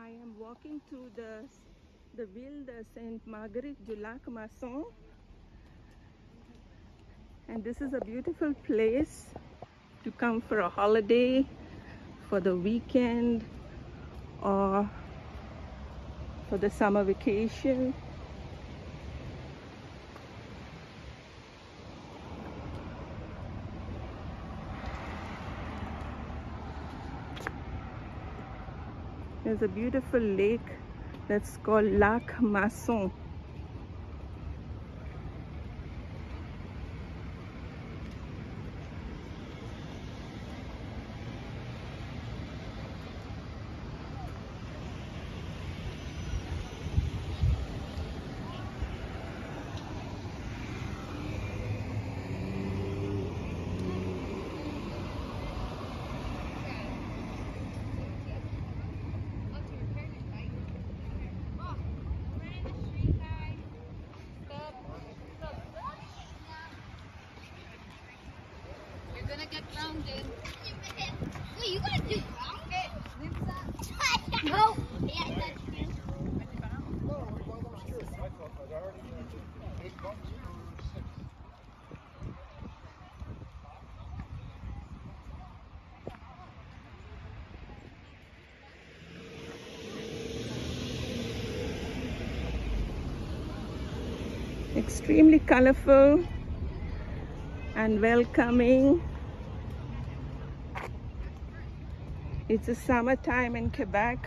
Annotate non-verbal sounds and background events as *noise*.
I am walking through the the ville de Sainte Marguerite du Lac Masson. And this is a beautiful place to come for a holiday for the weekend or for the summer vacation There's a beautiful lake that's called Lac Masson. Gonna get grounded. Wait, you gotta do grounded? *laughs* no. Extremely colorful and welcoming. It's a summertime in Quebec.